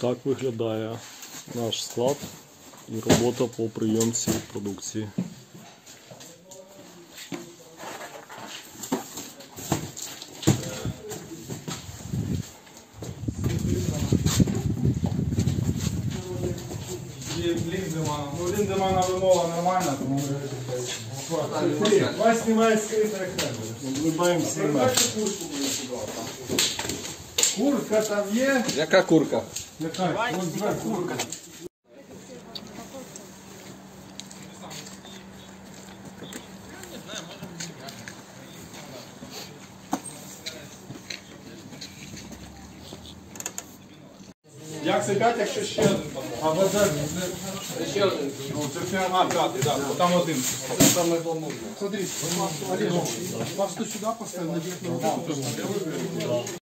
Так виглядає наш склад і робота по прийомці продукції. Ліндемана. Ну, вимова нормальна, тому ми Вас знімає скритий екран. Вибаємо знімати. Куртка там є. Яка курка? Яка? Зверху. Куртка. Як це п'ять, якщо ще один? А Ще один. ну, це прям, а, п'ятий, так, бо там один. Саме головне. Смотри, Олег, вас сюда поставил, на директора.